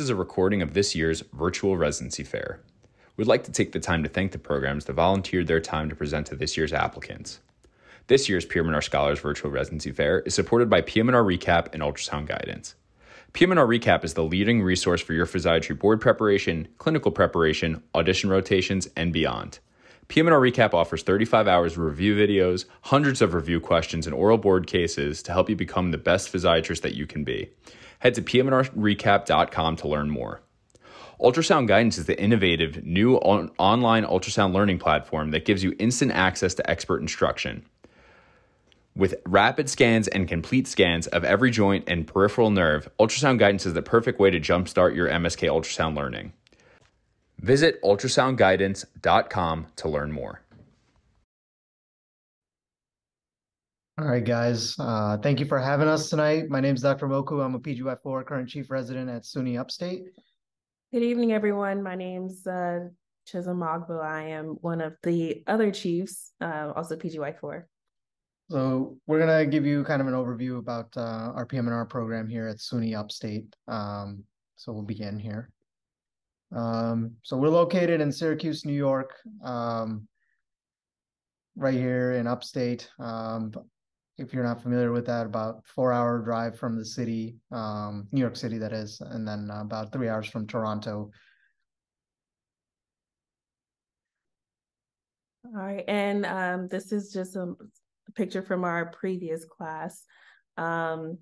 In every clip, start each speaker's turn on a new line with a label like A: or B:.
A: This is a recording of this year's virtual residency fair. We'd like to take the time to thank the programs that volunteered their time to present to this year's applicants. This year's PM&R Scholars Virtual Residency Fair is supported by PM&R Recap and Ultrasound Guidance. PM&R Recap is the leading resource for your physiatry board preparation, clinical preparation, audition rotations, and beyond. PM&R Recap offers 35 hours of review videos, hundreds of review questions, and oral board cases to help you become the best physiatrist that you can be. Head to pmnrrecap.com to learn more. Ultrasound Guidance is the innovative new on- online ultrasound learning platform that gives you instant access to expert instruction. With rapid scans and complete scans of every joint and peripheral nerve, Ultrasound Guidance is the perfect way to jumpstart your MSK ultrasound learning. Visit ultrasoundguidance.com to learn more.
B: All right, guys. Uh, thank you for having us tonight. My name is Dr. Moku. I'm a PGY4 current chief resident at SUNY Upstate.
C: Good evening, everyone. My name's uh, Chisholm Mogbo. I am one of the other chiefs, uh, also PGY4.
B: So we're gonna give you kind of an overview about uh, our PM&R program here at SUNY Upstate. Um, so we'll begin here. Um, so we're located in Syracuse, New York, um, right here in Upstate. Um, if you're not familiar with that, about four hour drive from the city, um, New York City, that is, and then about three hours from Toronto.
C: All right, and um, this is just a picture from our previous class. Um,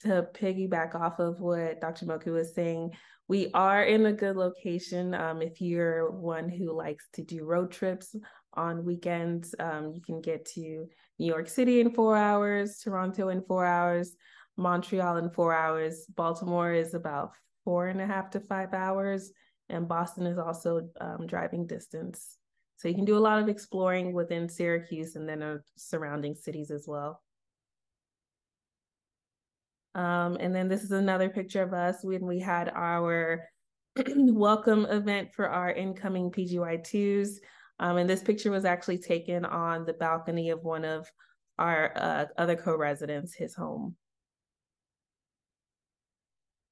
C: to piggyback off of what Dr. Moku was saying, we are in a good location. Um, if you're one who likes to do road trips on weekends, um, you can get to New York City in four hours, Toronto in four hours, Montreal in four hours. Baltimore is about four and a half to five hours, and Boston is also um, driving distance. So you can do a lot of exploring within Syracuse and then uh, surrounding cities as well. Um, and then this is another picture of us when we had our welcome event for our incoming PGY2s. Um, and this picture was actually taken on the balcony of one of our uh, other co-residents, his home.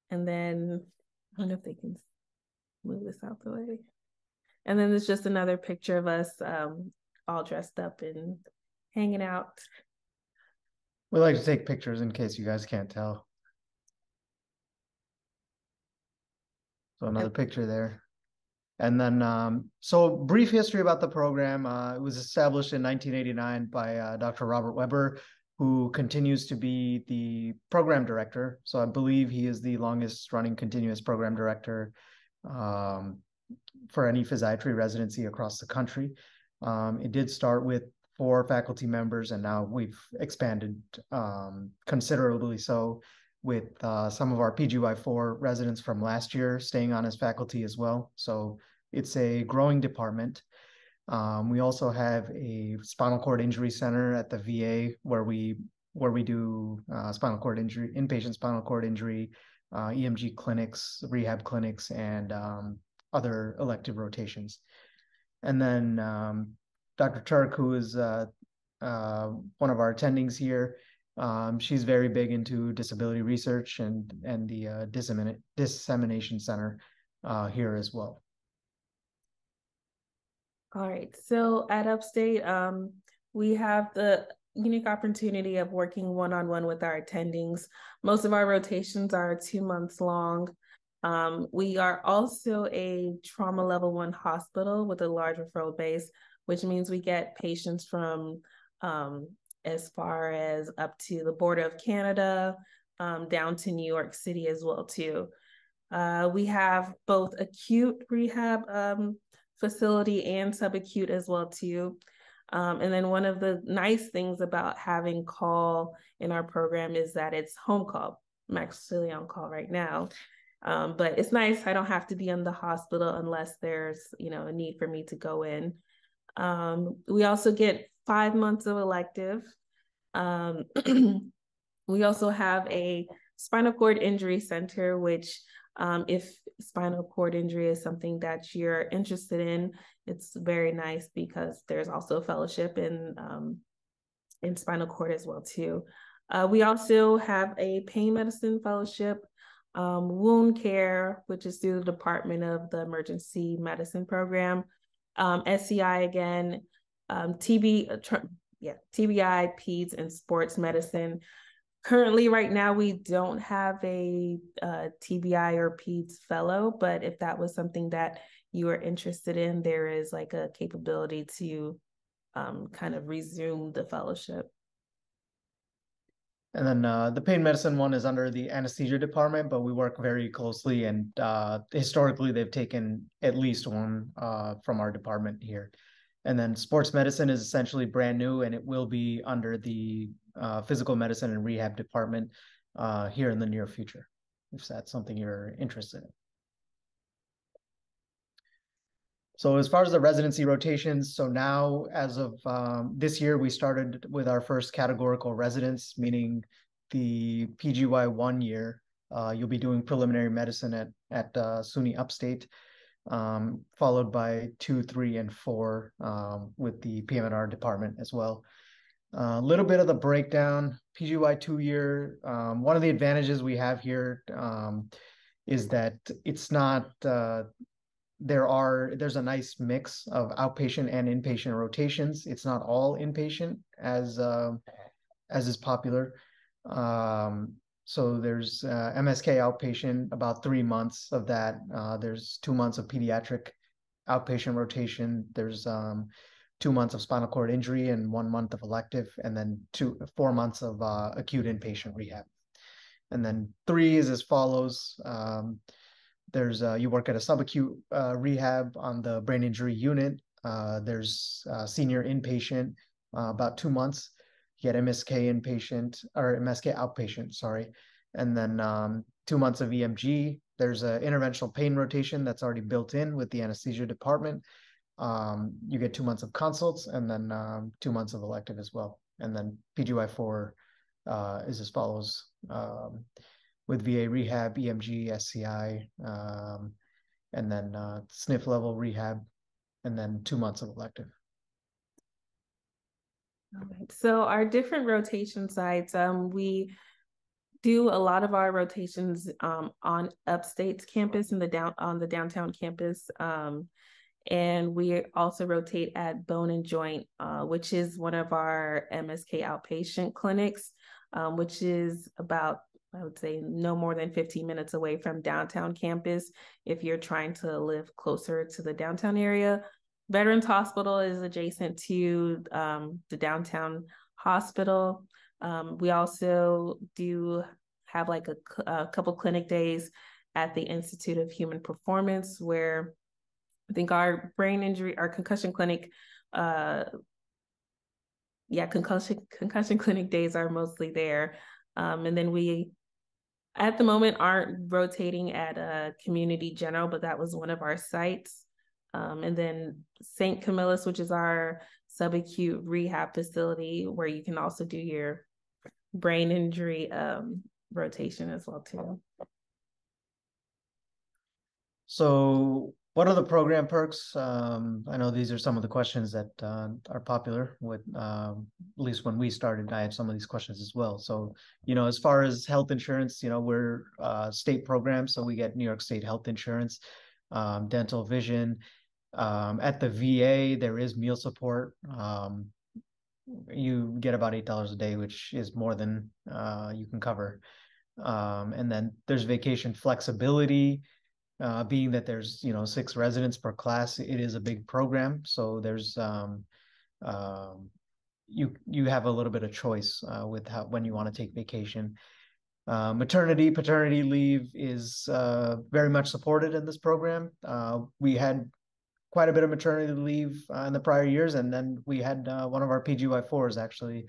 C: And then, I don't know if they can move this out the way. And then there's just another picture of us um, all dressed up and hanging out.
B: We like to take pictures in case you guys can't tell. So another picture there. And then, um, so brief history about the program. Uh, it was established in 1989 by uh, Dr. Robert Weber, who continues to be the program director. So I believe he is the longest running continuous program director um, for any physiatry residency across the country. Um, it did start with four faculty members, and now we've expanded um, considerably so with uh, some of our PGY4 residents from last year staying on as faculty as well. So it's a growing department. Um, we also have a spinal cord injury center at the VA where we where we do uh, spinal cord injury, inpatient spinal cord injury, uh, EMG clinics, rehab clinics, and um, other elective rotations. And then um, Dr. Turk, who is uh, uh, one of our attendings here, um, she's very big into disability research and and the uh, dissemination center uh, here as well.
C: All right. So at Upstate, um, we have the unique opportunity of working one on one with our attendings. Most of our rotations are two months long. Um, we are also a trauma level one hospital with a large referral base, which means we get patients from um, as far as up to the border of Canada, um, down to New York City as well too. Uh, we have both acute rehab um, facility and subacute as well too. Um, and then one of the nice things about having call in our program is that it's home call. I'm actually on call right now. Um, but it's nice. I don't have to be in the hospital unless there's, you know, a need for me to go in. Um, we also get five months of elective. Um, we also have a spinal cord injury center, which um, if spinal cord injury is something that you're interested in, it's very nice because there's also a fellowship in um, in spinal cord as well too. Uh, we also have a pain medicine fellowship, um, wound care, which is through the Department of the Emergency Medicine Program, um, SCI again, um, TB, uh, yeah, TBI, PEDS, and sports medicine. Currently, right now, we don't have a uh, TBI or PEDS fellow, but if that was something that you are interested in, there is like a capability to um, kind of resume the fellowship.
B: And then uh, the pain medicine one is under the anesthesia department, but we work very closely. And uh, historically, they've taken at least one uh, from our department here. And then sports medicine is essentially brand new, and it will be under the uh, physical medicine and rehab department uh, here in the near future, if that's something you're interested in. So as far as the residency rotations, so now as of um, this year, we started with our first categorical residence, meaning the PGY one year. Uh, you'll be doing preliminary medicine at at uh, SUNY Upstate, um, followed by two, three, and four um, with the PM&R department as well. A uh, little bit of the breakdown. PGY two year. Um, one of the advantages we have here um, is that it's not uh, there are there's a nice mix of outpatient and inpatient rotations. It's not all inpatient as uh, as is popular. Um, so there's uh, MSK outpatient, about three months of that. Uh, there's two months of pediatric outpatient rotation. There's um, two months of spinal cord injury and one month of elective, and then two four months of uh, acute inpatient rehab. And then three is as follows. Um, there's uh, you work at a subacute uh, rehab on the brain injury unit. Uh, there's uh, senior inpatient, uh, about two months. You get MSK inpatient or MSK outpatient, sorry, and then um, two months of EMG. There's an interventional pain rotation that's already built in with the anesthesia department. Um, you get two months of consults and then um, two months of elective as well. And then PGY4 uh, is as follows. Um, with VA rehab, EMG, SCI, um, and then uh, SNF level rehab, and then two months of elective.
C: So our different rotation sites, um, we do a lot of our rotations um, on Upstate's campus and the down on the downtown campus. And we also rotate at Bone and Joint, uh, which is one of our MSK outpatient clinics, um, which is about I would say no more than 15 minutes away from downtown campus if you're trying to live closer to the downtown area. Veterans Hospital is adjacent to um, the downtown hospital. Um, we also do have like a, a, couple clinic days at the Institute of Human Performance where I think our brain injury, our concussion clinic, uh, yeah, concussion concussion clinic days are mostly there. Um, and then we at the moment aren't rotating at a community general, but that was one of our sites. Um, and then St. Camillus, which is our subacute rehab facility, where you can also do your brain injury um, rotation as well too.
B: So what are the program perks? Um, I know these are some of the questions that uh, are popular with, um, at least when we started, I had some of these questions as well. So, you know, as far as health insurance, you know, we're uh, state program, so we get New York State health insurance, um, dental, vision. Um, at the VA, there is meal support. Um, you get about eight dollars a day, which is more than uh, you can cover. Um, and then there's vacation flexibility uh, being that there's you know six residents per class, it is a big program. So there's um, um, you you have a little bit of choice uh, with how when you want to take vacation. Uh, maternity paternity leave is uh, very much supported in this program. Uh, we had quite a bit of maternity leave uh, in the prior years, and then we had one of our PGY fours actually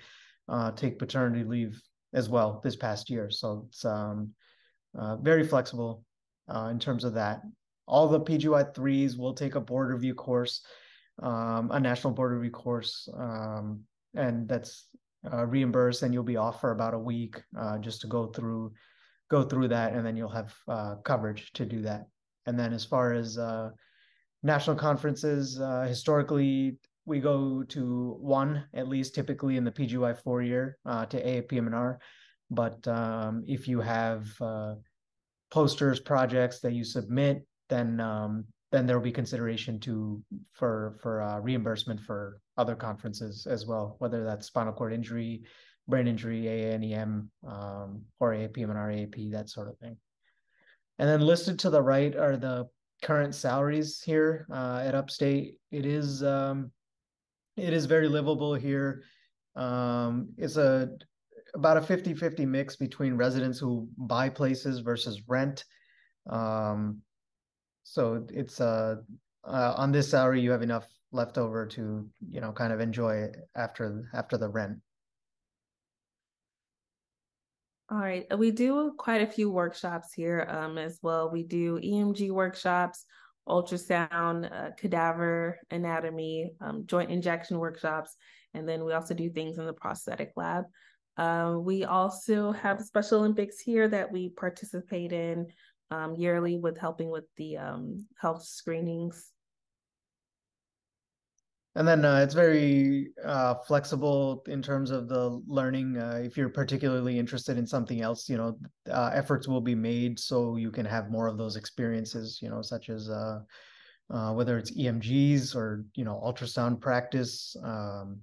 B: take paternity leave as well this past year. So it's um, very flexible uh, in terms of that. All the PGY threes will take a board review course, um, a national board review course, um, and that's uh, reimbursed, and you'll be off for about a week uh, just to go through go through that, and then you'll have uh, coverage to do that. And then as far as uh, national conferences, uh, historically we go to one at least, typically in the PGY four year to AAPM&R. But um, if you have posters, projects that you submit, then um, then there will be consideration to for for uh, reimbursement for other conferences as well, whether that's spinal cord injury, brain injury, AANEM, um, or AAPM&R AAP, that sort of thing. And then listed to the right are the current salaries here uh, at Upstate. It is um, it is very livable here. Um, it's a about a 50-50 mix between residents who buy places versus rent. Um, so it's uh, uh, on this salary you have enough left over to you know kind of enjoy after after the rent.
C: All right, we do quite a few workshops here um, as well. We do EMG workshops, ultrasound, uh, cadaver anatomy, um, joint injection workshops, and then we also do things in the prosthetic lab. Uh, we also have Special Olympics here that we participate in um, yearly with helping with the um, health screenings.
B: And then uh, it's very uh, flexible in terms of the learning. Uh, if you're particularly interested in something else, you know, uh, efforts will be made so you can have more of those experiences, you know, such as uh, uh, whether it's EMGs or, you know, ultrasound practice. Um,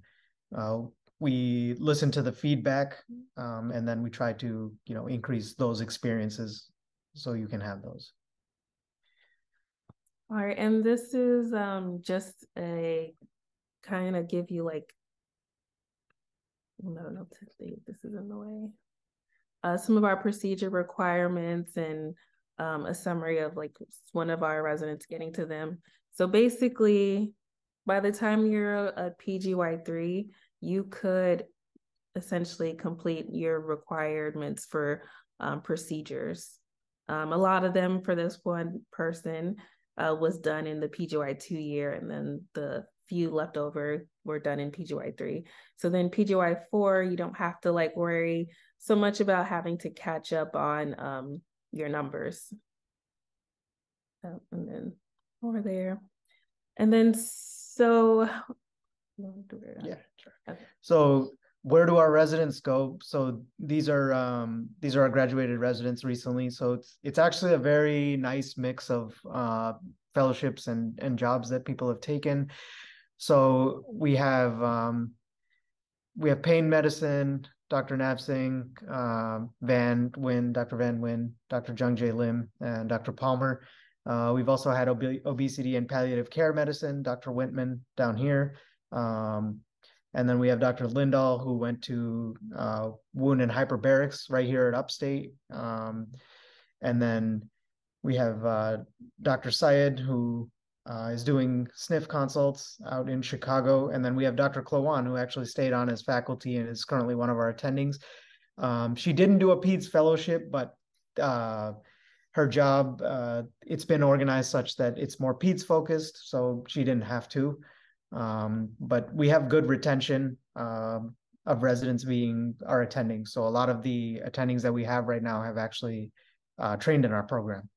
B: we listen to the feedback um, and then we try to, you know, increase those experiences so you can have those.
C: All right, and this is um just a kind of give you like I don't know if this is in the way. Uh, some of our procedure requirements and um, a summary of like one of our residents getting to them. So basically, by the time you're a PGY3, you could essentially complete your requirements for um, procedures. Um, a lot of them for this one person uh, was done in the PGY two year, and then the few left over were done in PGY three. So then PGY four, you don't have to like worry so much about having to catch up on um, your numbers. Oh, and then over there, and then so
B: yeah, sure. Okay. So where do our residents go? So these are um, these are our graduated residents recently. So it's it's actually a very nice mix of uh, fellowships and and jobs that people have taken. So we have um, we have pain medicine, Dr. Navsing, uh, Van Win, Dr. Van Win, Dr. Jung Jae Lim, and Dr. Palmer. Uh, we've also had ob- obesity and palliative care medicine, Dr. Wintman down here. Um, and then we have Dr. Lindahl, who went to uh, wound and hyperbarics right here at Upstate. Um, and then we have uh, Dr. Syed, who uh, is doing SNF consults out in Chicago. And then we have Dr. Klawan, who actually stayed on as faculty and is currently one of our attendings. Um, she didn't do a PEDS fellowship, but uh, her job, uh, it's been organized such that it's more PEDS focused, so she didn't have to. Um, but we have good retention uh, of residents being our attending. So a lot of the attendings that we have right now have actually uh, trained in our program.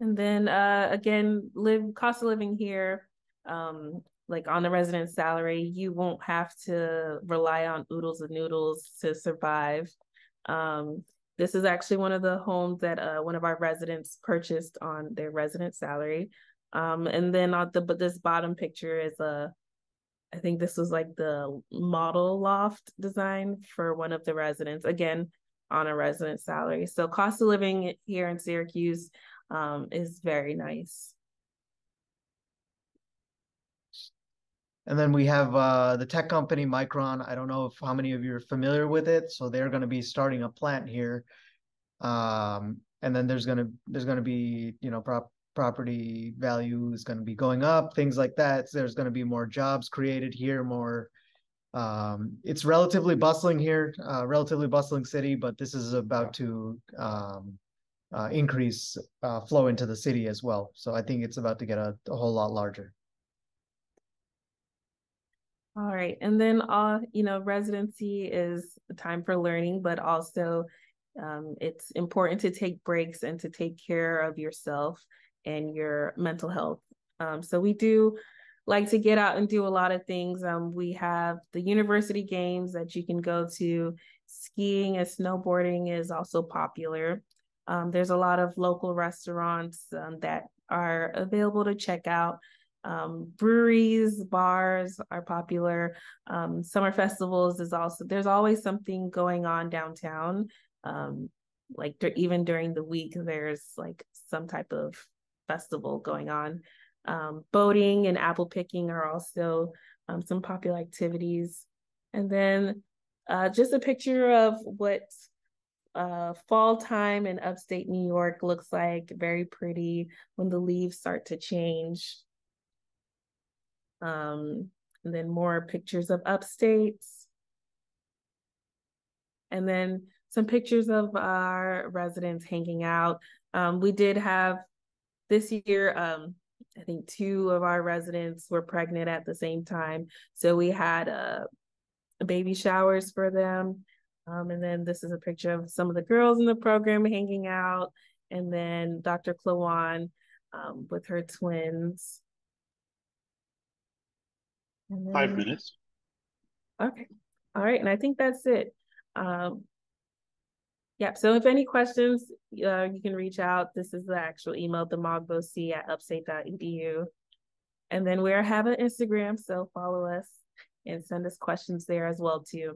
C: And then uh, again, live cost of living here, um, like on the resident salary, you won't have to rely on oodles and noodles to survive. Um, this is actually one of the homes that uh, one of our residents purchased on their resident salary. Um, and then on the but this bottom picture is a I think this was like the model loft design for one of the residents, again, on a resident salary. So cost of living here in Syracuse um, is very nice.
B: And then we have uh, the tech company Micron. I don't know if how many of you are familiar with it. So they're going to be starting a plant here. Um, and then there's going to there's going to be you know prop property value is going to be going up, things like that. There's going to be more jobs created here, more. Um, it's relatively bustling here, uh, relatively bustling city, but this is about to um, uh, increase uh, flow into the city as well. So I think it's about to get a, a whole lot larger.
C: All right, and then uh, you know, residency is a time for learning, but also um, it's important to take breaks and to take care of yourself and your mental health. Um, so we do like to get out and do a lot of things. Um, we have the university games that you can go to, skiing and snowboarding is also popular. Um, there's a lot of local restaurants um, that are available to check out. Um, breweries, bars are popular. Um, summer festivals is also, there's always something going on downtown. Um, like even during the week, there's like some type of festival going on. Um, boating and apple picking are also some popular activities. And then uh, just a picture of what uh, fall time in upstate New York looks like. Very pretty when the leaves start to change. Um, and then more pictures of upstates. And then some pictures of our residents hanging out. Um, we did have this year, um, I think two of our residents were pregnant at the same time. So we had uh, baby showers for them. Um, and then this is a picture of some of the girls in the program hanging out. And then Dr. Klawan um, with her twins.
D: Then, Five minutes.
C: Okay. All right. And I think that's it. Um, yeah. So if any questions, uh, you can reach out. This is the actual email, the mogboc at upstate.edu. And then we have an Instagram, so follow us and send us questions there as well too.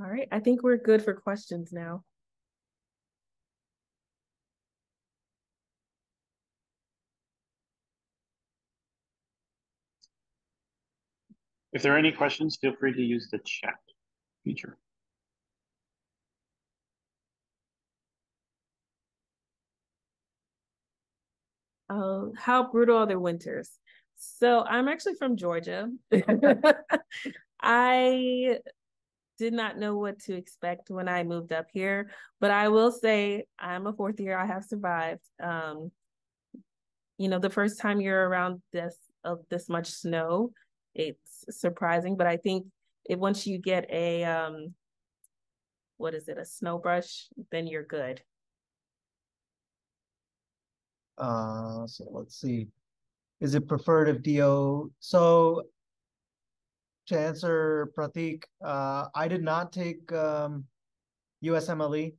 C: All right, I think we're good for questions now.
D: If there are any questions, feel free to use the chat feature.
C: Oh, how brutal are the winters? So I'm actually from Georgia. I did not know what to expect when I moved up here, but I will say I'm a fourth year. I have survived. Um, you know, the first time you're around this of this much snow, it's surprising, but I think if once you get a um, what is it, a snow brush, then you're good.
B: Uh, so let's see. Is it preferred if DO? So to answer Pratik, uh, I did not take um, USMLE.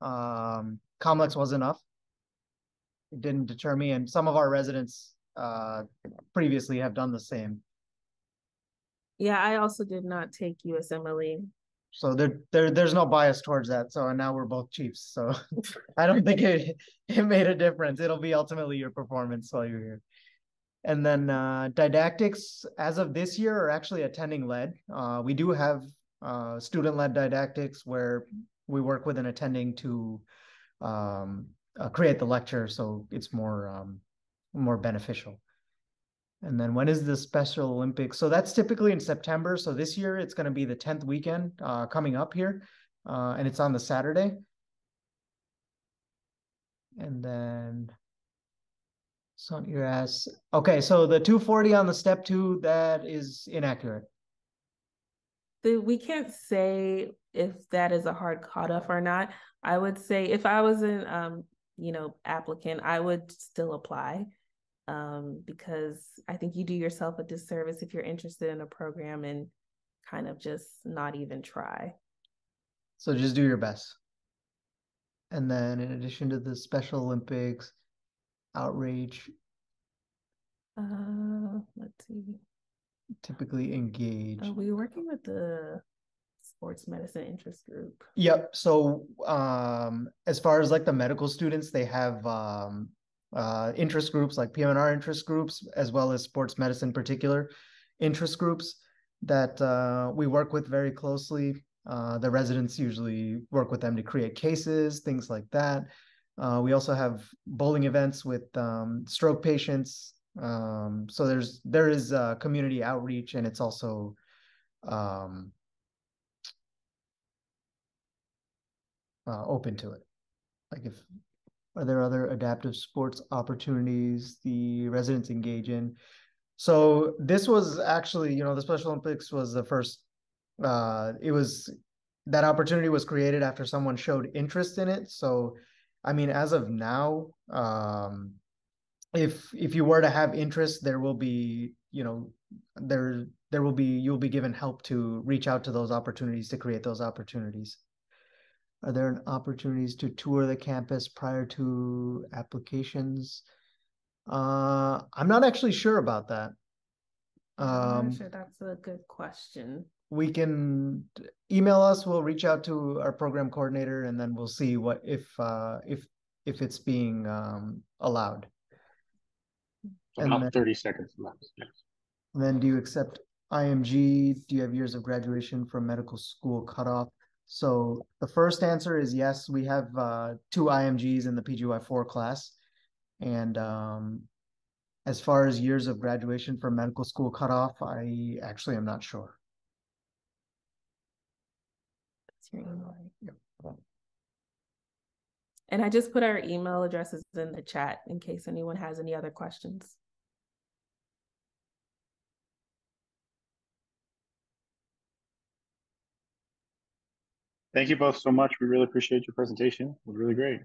B: Um, COMLEX was enough. It didn't deter me, and some of our residents uh, previously have done the same.
C: Yeah, I also did not take USMLE.
B: So there, there, there's no bias towards that. So now we're both chiefs. So I don't think it it made a difference. It'll be ultimately your performance while you're here. And then uh, didactics, as of this year, are actually attending led. Uh, we do have uh, student led didactics where we work with an attending to um, uh, create the lecture, so it's more um, more beneficial. And then when is the Special Olympics? So that's typically in September. So this year it's going to be the 10th weekend uh, coming up here, uh, and it's on the Saturday. And then so you ask, okay, so the 240 on the step two, that is inaccurate.
C: The, we can't say if that is a hard cutoff or not. I would say if I was an um, you know, applicant, I would still apply. Um, because I think you do yourself a disservice if you're interested in a program and kind of just not even try.
B: So just do your best. And then in addition to the Special Olympics, outreach,
C: Uh, let's see.
B: typically engage.
C: Are we working with the sports medicine interest group?
B: Yep. So um, as far as like the medical students, they have um, uh, interest groups like PM&R interest groups, as well as sports medicine particular interest groups that uh, we work with very closely. Uh, the residents usually work with them to create cases, things like that. Uh, we also have bowling events with um, stroke patients. Um, so there's there is uh, community outreach, and it's also um, uh, open to it. Like if are there other adaptive sports opportunities the residents engage in? So this was actually, you know, the Special Olympics was the first. Uh, it was that opportunity was created after someone showed interest in it. So I mean, as of now, um, if if you were to have interest, there will be, you know, there there will be you'll be given help to reach out to those opportunities to create those opportunities. Are there opportunities to tour the campus prior to applications? Uh, I'm not actually sure about that.
C: I'm
B: Um,
C: not sure that's a good question.
B: we can email us. We'll reach out to our program coordinator, and then we'll see what if uh, if if it's being um, allowed.
D: So
B: And
D: About
B: then-
D: thirty seconds left. Yes.
B: And then, do you accept IMG? Do you have years of graduation from medical school cutoff? So the first answer is yes. We have uh, two IMGs in the PGY four class, and um, as far as years of graduation from medical school cutoff, I actually am not sure.
C: That's your email? And I just put our email addresses in the chat in case anyone has any other questions.
D: Thank you both so much. We really appreciate your presentation. It was really great.